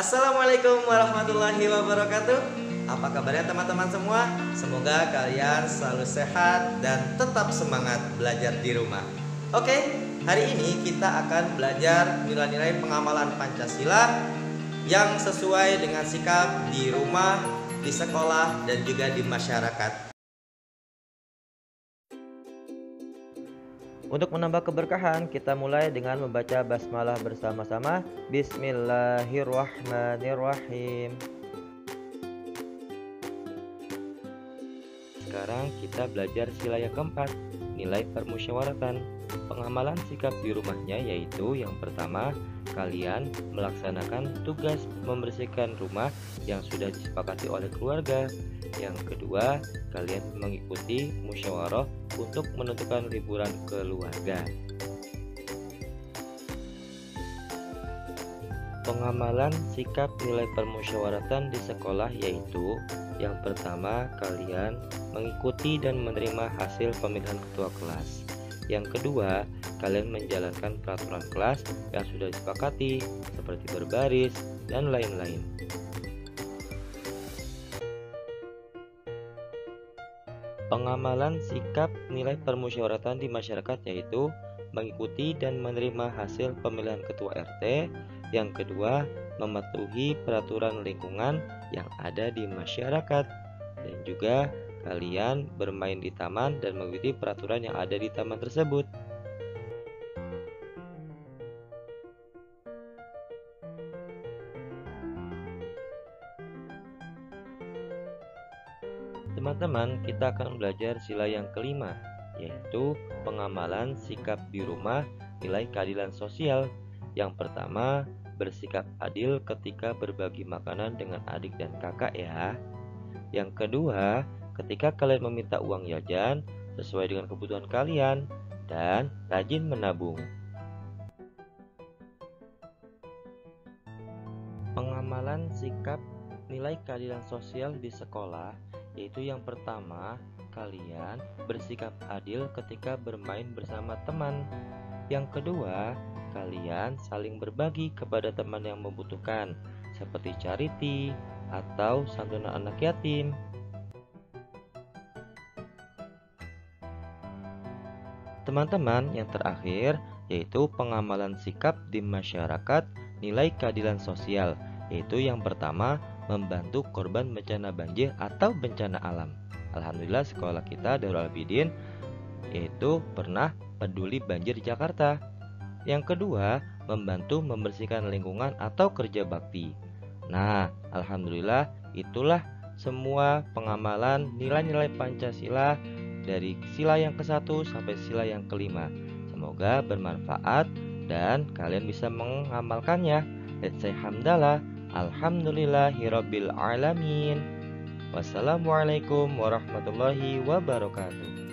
Assalamualaikum warahmatullahi wabarakatuh. Apa kabarnya teman-teman semua? Semoga kalian selalu sehat dan tetap semangat belajar di rumah. Oke, hari ini kita akan belajar nilai-nilai pengamalan Pancasila Yang sesuai dengan sikap di rumah, di sekolah, dan juga di masyarakat Untuk menambah keberkahan, kita mulai dengan membaca basmalah bersama-sama. Bismillahirrahmanirrahim. Sekarang kita belajar sila yang keempat, nilai permusyawaratan. Pengamalan sikap di rumahnya yaitu yang pertama, kalian melaksanakan tugas membersihkan rumah yang sudah disepakati oleh keluarga. Yang kedua, kalian mengikuti musyawarah untuk menentukan liburan keluarga. Pengamalan sikap nilai permusyawaratan di sekolah yaitu yang pertama, kalian mengikuti dan menerima hasil pemilihan ketua kelas. Yang kedua, kalian menjalankan peraturan kelas yang sudah disepakati seperti berbaris dan lain-lain. Pengamalan sikap nilai permusyawaratan di masyarakat yaitu mengikuti dan menerima hasil pemilihan ketua RT. Yang kedua, mematuhi peraturan lingkungan yang ada di masyarakat. Dan juga kalian bermain di taman dan mengikuti peraturan yang ada di taman tersebut. Teman-teman, kita akan belajar sila yang kelima, yaitu pengamalan sikap di rumah nilai keadilan sosial. Yang pertama, bersikap adil ketika berbagi makanan dengan adik dan kakak ya. Yang kedua, ketika kalian meminta uang jajan sesuai dengan kebutuhan kalian dan rajin menabung. Pengamalan sikap nilai keadilan sosial di sekolah yaitu yang pertama, kalian bersikap adil ketika bermain bersama teman. Yang kedua, kalian saling berbagi kepada teman yang membutuhkan, seperti charity atau santunan anak yatim. Teman-teman, yang terakhir yaitu pengamalan sikap di masyarakat nilai keadilan sosial, yaitu yang pertama membantu korban bencana banjir atau bencana alam. Alhamdulillah sekolah kita Darul Albidin yaitu pernah peduli banjir di Jakarta. Yang kedua, membantu membersihkan lingkungan atau kerja bakti. Nah, alhamdulillah itulah semua pengamalan nilai-nilai Pancasila dari sila yang ke-1 sampai sila yang kelima. Semoga bermanfaat dan kalian bisa mengamalkannya. Let's say hamdalah. Alhamdulillahirabbil alamin. Wassalamualaikum warahmatullahi wabarakatuh.